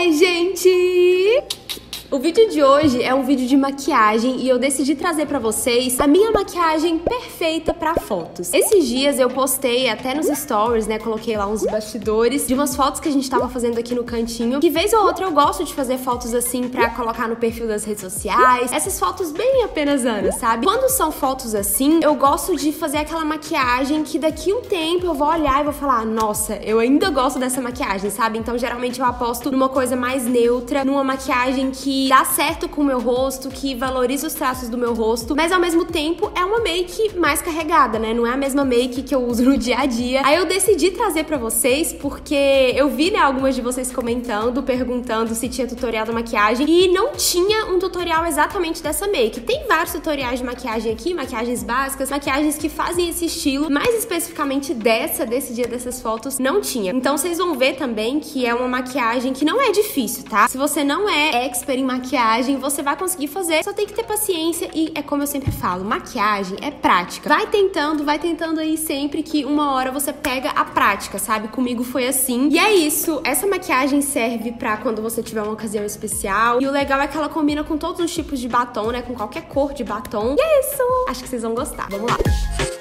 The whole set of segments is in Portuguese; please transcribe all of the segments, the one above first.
Oi, gente! O vídeo de hoje é um vídeo de maquiagem e eu decidi trazer para vocês a minha maquiagem perfeita para fotos. Esses dias eu postei até nos stories, né, coloquei lá uns bastidores de umas fotos que a gente tava fazendo aqui no cantinho. Que vez ou outra eu gosto de fazer fotos assim para colocar no perfil das redes sociais. Essas fotos bem apenas Ana, sabe? Quando são fotos assim, eu gosto de fazer aquela maquiagem que daqui um tempo eu vou olhar e vou falar: "Nossa, eu ainda gosto dessa maquiagem", sabe? Então geralmente eu aposto numa coisa mais neutra, numa maquiagem que dá certo com o meu rosto, que valoriza os traços do meu rosto, mas ao mesmo tempo é uma make mais carregada, né? Não é a mesma make que eu uso no dia a dia. Aí eu decidi trazer para vocês porque eu vi, né, algumas de vocês comentando, perguntando se tinha tutorial da maquiagem e não tinha um tutorial exatamente dessa make. Tem vários tutoriais de maquiagem aqui, maquiagens básicas, maquiagens que fazem esse estilo, mais especificamente dessa, desse dia dessas fotos, não tinha. Então vocês vão ver também que é uma maquiagem que não é difícil, tá? Se você não é expert em maquiagem, você vai conseguir fazer. Só tem que ter paciência e é como eu sempre falo, maquiagem é prática. Vai tentando, vai tentando aí sempre que uma hora você pega a prática, sabe? Comigo foi assim. E é isso. Essa maquiagem serve para quando você tiver uma ocasião especial. E o legal é que ela combina com todos os tipos de batom, né? Com qualquer cor de batom. E é isso. Acho que vocês vão gostar. Vamos lá.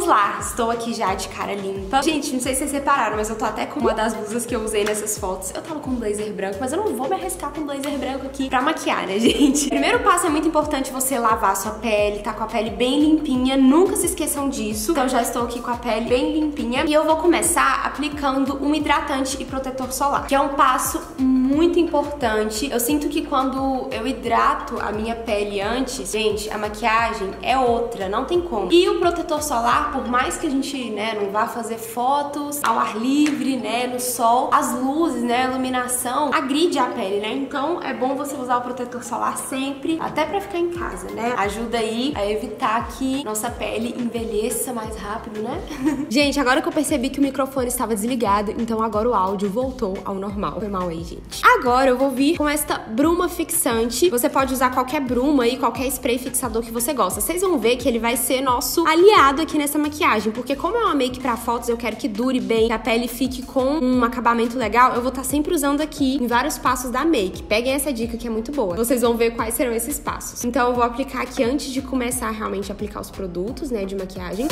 Vamos lá, estou aqui já de cara limpa. Gente, não sei se vocês repararam, mas eu tô até com uma das blusas que eu usei nessas fotos. Eu tava com um blazer branco, mas eu não vou me arriscar com um blazer branco aqui pra maquiar, né, gente? Primeiro passo é muito importante você lavar sua pele, tá com a pele bem limpinha, nunca se esqueçam disso. Então já estou aqui com a pele bem limpinha e eu vou começar aplicando um hidratante e protetor solar, que é um passo muito importante. Eu sinto que quando eu hidrato a minha pele antes, gente, a maquiagem é outra, não tem como. E o protetor solar por mais que a gente, né, não vá fazer fotos ao ar livre, né, no sol, as luzes, né, a iluminação agride a pele, né? Então é bom você usar o protetor solar sempre, até para ficar em casa, né? Ajuda aí a evitar que nossa pele envelheça mais rápido, né? gente, agora que eu percebi que o microfone estava desligado, então agora o áudio voltou ao normal. Foi mal aí, gente. Agora eu vou vir com esta bruma fixante. Você pode usar qualquer bruma e qualquer spray fixador que você gosta. Vocês vão ver que ele vai ser nosso aliado aqui nessa maquiagem, porque como é uma make pra fotos, eu quero que dure bem, que a pele fique com um acabamento legal, eu vou estar tá sempre usando aqui em vários passos da make. Peguem essa dica que é muito boa. Vocês vão ver quais serão esses passos. Então eu vou aplicar aqui antes de começar realmente a aplicar os produtos, né, de maquiagem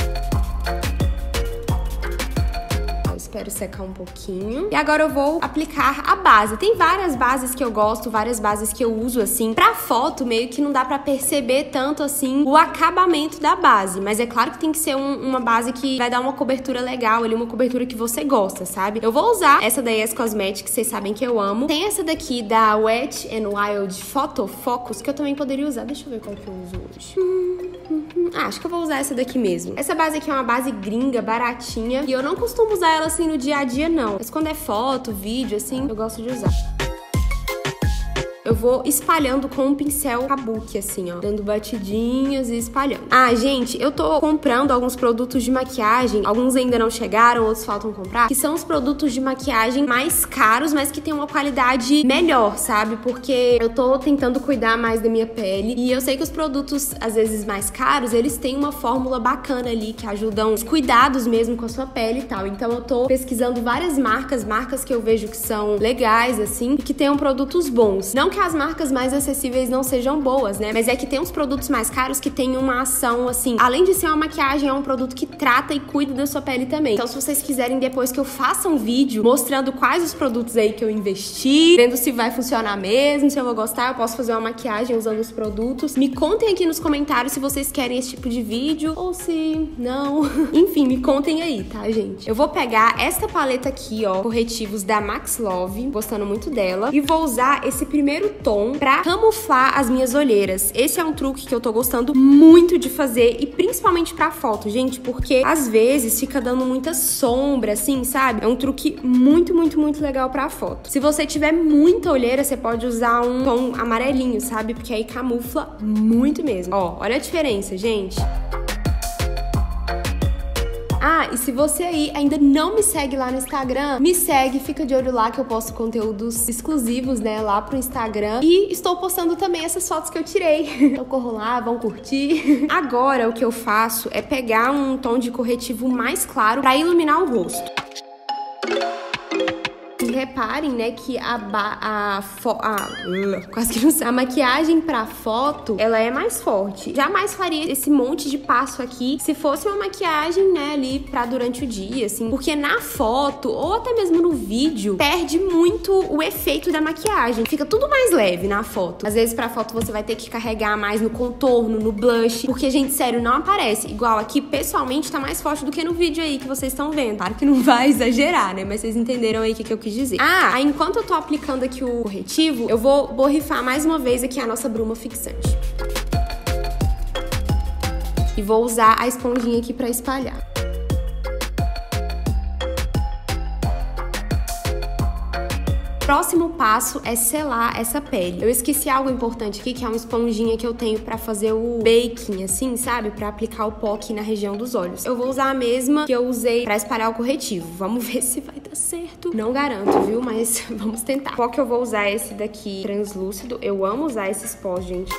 espero secar um pouquinho. E agora eu vou aplicar a base. Tem várias bases que eu gosto, várias bases que eu uso assim. Pra foto, meio que não dá pra perceber tanto assim o acabamento da base. Mas é claro que tem que ser um, uma base que vai dar uma cobertura legal ali, uma cobertura que você gosta, sabe? Eu vou usar essa da Yes Cosmetics, vocês sabem que eu amo. Tem essa daqui da Wet n Wild Photo Focus, que eu também poderia usar. Deixa eu ver qual que eu uso hoje. Hum, Ah, acho que eu vou usar essa daqui mesmo. Essa base aqui é uma base gringa, baratinha. E eu não costumo usar ela assim no dia a dia, não. Mas quando é foto, vídeo, assim, eu gosto de usar eu vou espalhando com um pincel kabuki, assim, ó. Dando batidinhas e espalhando. Ah, gente, eu tô comprando alguns produtos de maquiagem. Alguns ainda não chegaram, outros faltam comprar. Que são os produtos de maquiagem mais caros, mas que tem uma qualidade melhor, sabe? Porque eu tô tentando cuidar mais da minha pele. E eu sei que os produtos, às vezes, mais caros, eles têm uma fórmula bacana ali que ajudam os cuidados mesmo com a sua pele e tal. Então eu tô pesquisando várias marcas, marcas que eu vejo que são legais, assim, e que tenham produtos bons. Não que que as marcas mais acessíveis não sejam boas, né? Mas é que tem uns produtos mais caros que tem uma ação assim, além de ser uma maquiagem, é um produto que trata e cuida da sua pele também. Então, se vocês quiserem depois que eu faça um vídeo mostrando quais os produtos aí que eu investi, vendo se vai funcionar mesmo, se eu vou gostar, eu posso fazer uma maquiagem usando os produtos. Me contem aqui nos comentários se vocês querem esse tipo de vídeo ou se não. Enfim, me contem aí, tá, gente? Eu vou pegar esta paleta aqui, ó, corretivos da Max Love, gostando muito dela, e vou usar esse primeiro tom pra camuflar as minhas olheiras. Esse é um truque que eu tô gostando muito de fazer e principalmente pra foto, gente, porque às vezes fica dando muita sombra, assim, sabe? É um truque muito, muito, muito legal pra foto. Se você tiver muita olheira, você pode usar um tom amarelinho, sabe? Porque aí camufla muito mesmo. Ó, olha a diferença, gente. Ah, e se você aí ainda não me segue lá no Instagram, me segue, fica de olho lá que eu posto conteúdos exclusivos, né, lá pro Instagram. E estou postando também essas fotos que eu tirei. Então corram lá, vão curtir. Agora o que eu faço é pegar um tom de corretivo mais claro para iluminar o rosto reparem, né, que a, a, a, quase que não sei, a maquiagem pra foto, ela é mais forte. Jamais faria esse monte de passo aqui se fosse uma maquiagem, né, ali pra durante o dia, assim. Porque na foto, ou até mesmo no vídeo, perde muito o efeito da maquiagem. Fica tudo mais leve na foto. Às vezes pra foto você vai ter que carregar mais no contorno, no blush, porque, gente, sério, não aparece. Igual aqui, pessoalmente, tá mais forte do que no vídeo aí que vocês estão vendo. Claro que não vai exagerar, né, mas vocês entenderam aí o que, que eu quis dizer dizer. Ah, enquanto eu tô aplicando aqui o corretivo, eu vou borrifar mais uma vez aqui a nossa bruma fixante. E vou usar a esponjinha aqui pra espalhar. Próximo passo é selar essa pele. Eu esqueci algo importante aqui, que é uma esponjinha que eu tenho para fazer o baking, assim, sabe? Para aplicar o pó aqui na região dos olhos. Eu vou usar a mesma que eu usei para espalhar o corretivo. Vamos ver se vai dar certo. Não garanto, viu? Mas vamos tentar. Pó que eu vou usar esse daqui translúcido. Eu amo usar esses pós, gente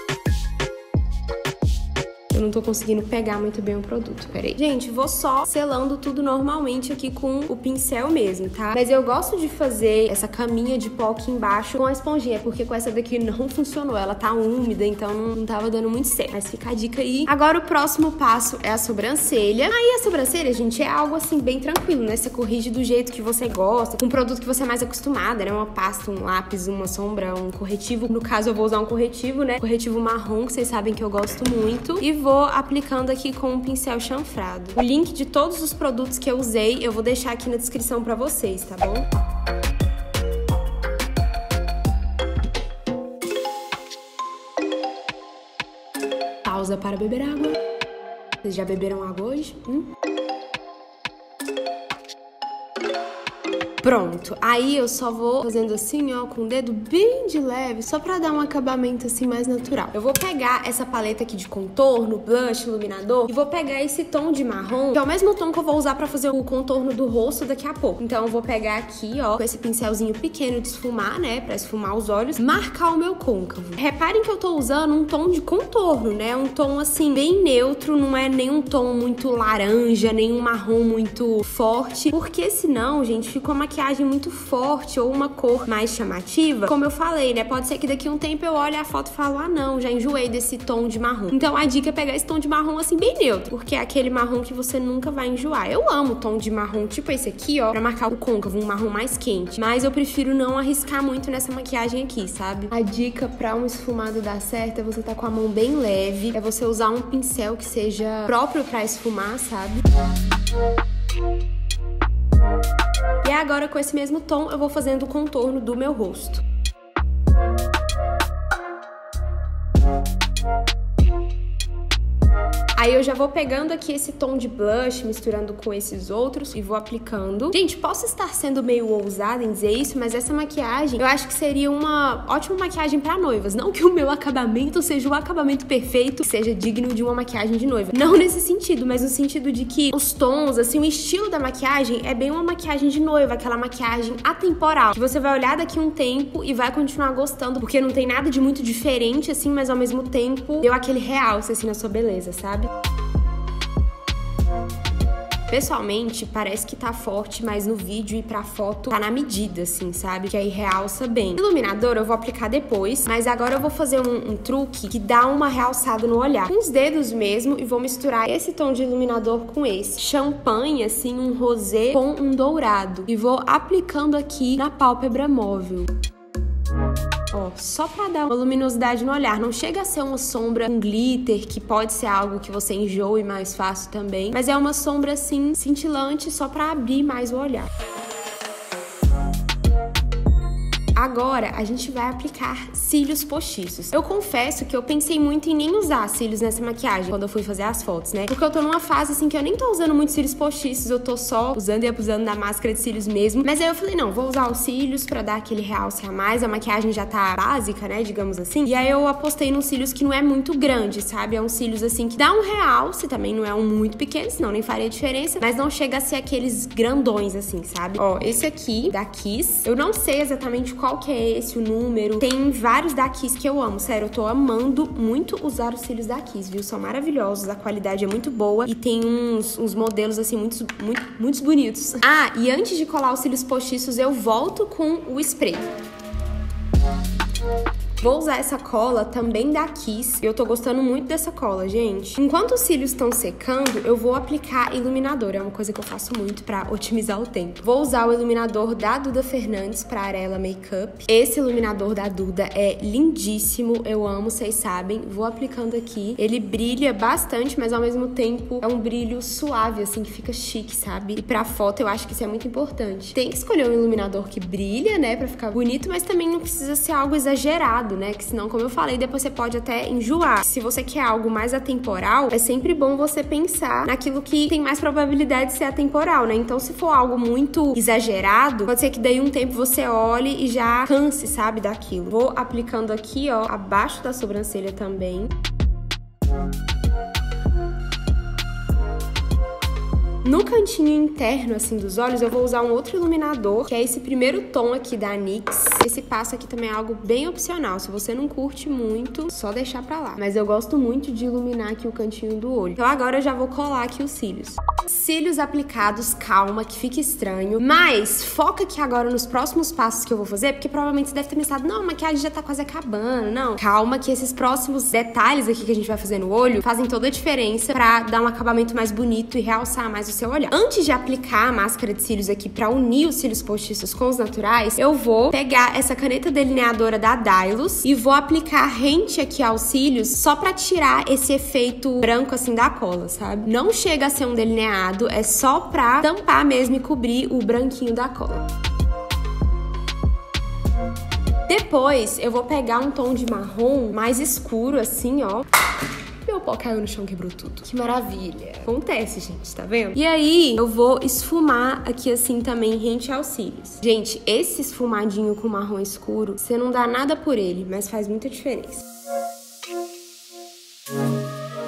eu não tô conseguindo pegar muito bem o produto. Peraí. Gente, vou só selando tudo normalmente aqui com o pincel mesmo, tá? Mas eu gosto de fazer essa caminha de pó aqui embaixo com a esponjinha, porque com essa daqui não funcionou. Ela tá úmida, então não, não tava dando muito certo. Mas fica a dica aí. Agora o próximo passo é a sobrancelha. Aí a sobrancelha, gente, é algo assim bem tranquilo, né? Você corrige do jeito que você gosta, com um produto que você é mais acostumada, né? Uma pasta, um lápis, uma sombra, um corretivo. No caso, eu vou usar um corretivo, né? Corretivo marrom, que vocês sabem que eu gosto muito. E vou vou aplicando aqui com um pincel chanfrado. O link de todos os produtos que eu usei eu vou deixar aqui na descrição pra vocês, tá bom? Pausa para beber água. Vocês já beberam água hoje? Hum? Pronto. Aí eu só vou fazendo assim, ó, com o dedo bem de leve, só pra dar um acabamento assim mais natural. Eu vou pegar essa paleta aqui de contorno, blush, iluminador, e vou pegar esse tom de marrom, que é o mesmo tom que eu vou usar pra fazer o contorno do rosto daqui a pouco. Então eu vou pegar aqui, ó, com esse pincelzinho pequeno de esfumar, né, pra esfumar os olhos, marcar o meu côncavo. Reparem que eu tô usando um tom de contorno, né, um tom assim, bem neutro, não é nem um tom muito laranja, nem um marrom muito forte, porque senão, gente, ficou uma maquiagem muito forte ou uma cor mais chamativa, como eu falei, né? Pode ser que daqui a um tempo eu olhe a foto e falo, ah não, já enjoei desse tom de marrom. Então a dica é pegar esse tom de marrom assim bem neutro, porque é aquele marrom que você nunca vai enjoar. Eu amo tom de marrom tipo esse aqui, ó, pra marcar o côncavo, um marrom mais quente. Mas eu prefiro não arriscar muito nessa maquiagem aqui, sabe? A dica pra um esfumado dar certo é você tá com a mão bem leve, é você usar um pincel que seja próprio para esfumar, sabe? E agora com esse mesmo tom eu vou fazendo o contorno do meu rosto. Aí eu já vou pegando aqui esse tom de blush, misturando com esses outros e vou aplicando. Gente, posso estar sendo meio ousada em dizer isso, mas essa maquiagem eu acho que seria uma ótima maquiagem para noivas. Não que o meu acabamento seja o acabamento perfeito, seja digno de uma maquiagem de noiva. Não nesse sentido, mas no sentido de que os tons, assim, o estilo da maquiagem é bem uma maquiagem de noiva, aquela maquiagem atemporal, que você vai olhar daqui um tempo e vai continuar gostando, porque não tem nada de muito diferente, assim, mas ao mesmo tempo deu aquele realce, assim, na sua beleza, sabe? Pessoalmente, parece que tá forte, mas no vídeo e pra foto tá na medida, assim, sabe? Que aí realça bem. Iluminador eu vou aplicar depois, mas agora eu vou fazer um, um truque que dá uma realçada no olhar. Com os dedos mesmo e vou misturar esse tom de iluminador com esse. Champanhe, assim, um rosé com um dourado. E vou aplicando aqui na pálpebra móvel. Ó, só pra dar uma luminosidade no olhar. Não chega a ser uma sombra com glitter, que pode ser algo que você enjoe mais fácil também. Mas é uma sombra, assim, cintilante, só pra abrir mais o olhar. Agora, a gente vai aplicar cílios postiços. Eu confesso que eu pensei muito em nem usar cílios nessa maquiagem quando eu fui fazer as fotos, né? Porque eu tô numa fase assim que eu nem tô usando muito cílios postiços, eu tô só usando e abusando da máscara de cílios mesmo. Mas aí eu falei, não, vou usar os cílios para dar aquele realce a mais. A maquiagem já tá básica, né, digamos assim. E aí eu apostei nos cílios que não é muito grande, sabe? É um cílios assim que dá um realce, também não é um muito pequeno, senão nem faria diferença, mas não chega a ser aqueles grandões assim, sabe? Ó, esse aqui da Kiss, eu não sei exatamente qual que é esse o número. Tem vários da Kiss que eu amo, sério, eu tô amando muito usar os cílios da Kiss, viu? São maravilhosos, a qualidade é muito boa e tem uns, uns modelos assim muito, muito, muito bonitos. Ah, e antes de colar os cílios postiços, eu volto com o spray. Vou usar essa cola também da Kiss. Eu tô gostando muito dessa cola, gente. Enquanto os cílios estão secando, eu vou aplicar iluminador. É uma coisa que eu faço muito pra otimizar o tempo. Vou usar o iluminador da Duda Fernandes pra Arela Makeup. Esse iluminador da Duda é lindíssimo. Eu amo, vocês sabem. Vou aplicando aqui. Ele brilha bastante, mas ao mesmo tempo é um brilho suave, assim, que fica chique, sabe? E pra foto eu acho que isso é muito importante. Tem que escolher um iluminador que brilha, né, pra ficar bonito, mas também não precisa ser algo exagerado né? Que senão, como eu falei, depois você pode até enjoar. Se você quer algo mais atemporal, é sempre bom você pensar naquilo que tem mais probabilidade de ser atemporal, né? Então, se for algo muito exagerado, pode ser que daí um tempo você olhe e já canse, sabe, daquilo. Vou aplicando aqui, ó, abaixo da sobrancelha também. No cantinho interno, assim, dos olhos, eu vou usar um outro iluminador, que é esse primeiro tom aqui da NYX. Esse passo aqui também é algo bem opcional. Se você não curte muito, só deixar pra lá. Mas eu gosto muito de iluminar aqui o cantinho do olho. Então agora eu já vou colar aqui os cílios. Cílios aplicados, calma, que fica estranho. Mas foca aqui agora nos próximos passos que eu vou fazer, porque provavelmente você deve ter pensado, não, a maquiagem já tá quase acabando. Não, calma que esses próximos detalhes aqui que a gente vai fazer no olho fazem toda a diferença pra dar um acabamento mais bonito e realçar mais o seu olhar. Antes de aplicar a máscara de cílios aqui para unir os cílios postiços com os naturais, eu vou pegar essa caneta delineadora da Dylos e vou aplicar rente aqui aos cílios só para tirar esse efeito branco assim da cola, sabe? Não chega a ser um delineado, é só pra tampar mesmo e cobrir o branquinho da cola. Depois eu vou pegar um tom de marrom mais escuro assim, ó pó caiu no chão, quebrou tudo. Que maravilha. Acontece, gente, tá vendo? E aí, eu vou esfumar aqui assim também, rente aos cílios. Gente, esse esfumadinho com marrom escuro, você não dá nada por ele, mas faz muita diferença.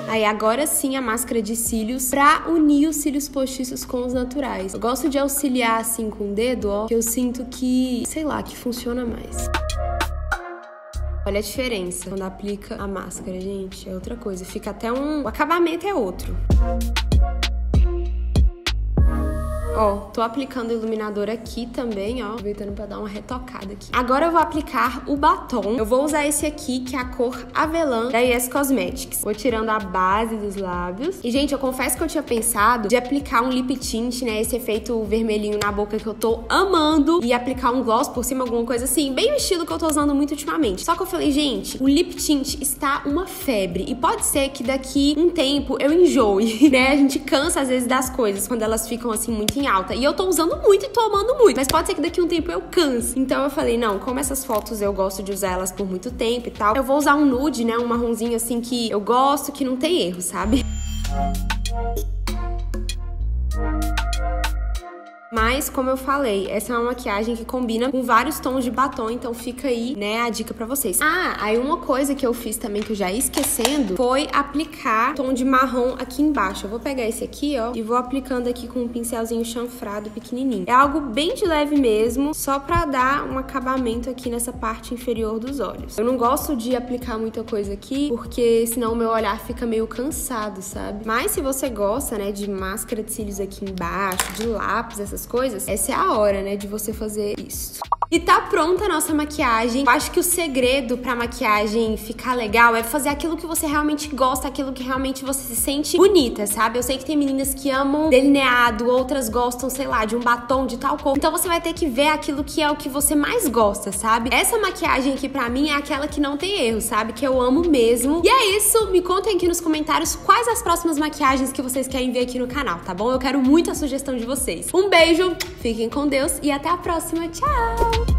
Aí agora sim a máscara de cílios pra unir os cílios postiços com os naturais. Eu gosto de auxiliar assim com o dedo, ó, que eu sinto que, sei lá, que funciona mais. Olha a diferença quando aplica a máscara, gente. É outra coisa. Fica até um. O acabamento é outro. Ó, tô aplicando iluminador aqui também, ó. Aproveitando pra dar uma retocada aqui. Agora eu vou aplicar o batom. Eu vou usar esse aqui, que é a cor avelã da Yes Cosmetics. Vou tirando a base dos lábios. E, gente, eu confesso que eu tinha pensado de aplicar um lip tint, né? Esse efeito vermelhinho na boca que eu tô amando. E aplicar um gloss por cima, alguma coisa assim. Bem o estilo que eu tô usando muito ultimamente. Só que eu falei, gente, o lip tint está uma febre. E pode ser que daqui um tempo eu enjoe, né? A gente cansa, às vezes, das coisas quando elas ficam, assim, muito em alta. E eu tô usando muito e tô amando muito. Mas pode ser que daqui um tempo eu canse. Então eu falei, não, como essas fotos eu gosto de usar elas por muito tempo e tal, eu vou usar um nude, né? Um marronzinho assim que eu gosto, que não tem erro, sabe? Mas, como eu falei, essa é uma maquiagem que combina com vários tons de batom, então fica aí, né, a dica pra vocês. Ah, aí uma coisa que eu fiz também que eu já ia esquecendo foi aplicar tom de marrom aqui embaixo. Eu vou pegar esse aqui, ó, e vou aplicando aqui com um pincelzinho chanfrado pequenininho. É algo bem de leve mesmo, só pra dar um acabamento aqui nessa parte inferior dos olhos. Eu não gosto de aplicar muita coisa aqui, porque senão o meu olhar fica meio cansado, sabe? Mas se você gosta, né, de máscara de cílios aqui embaixo, de lápis, essas essas coisas, essa é a hora, né, de você fazer isso. E tá pronta a nossa maquiagem. Eu acho que o segredo pra maquiagem ficar legal é fazer aquilo que você realmente gosta, aquilo que realmente você se sente bonita, sabe? Eu sei que tem meninas que amam delineado, outras gostam, sei lá, de um batom de tal cor. Então você vai ter que ver aquilo que é o que você mais gosta, sabe? Essa maquiagem aqui pra mim é aquela que não tem erro, sabe? Que eu amo mesmo. E é isso. Me contem aqui nos comentários quais as próximas maquiagens que vocês querem ver aqui no canal, tá bom? Eu quero muito a sugestão de vocês. Um beijo, fiquem com Deus e até a próxima. Tchau!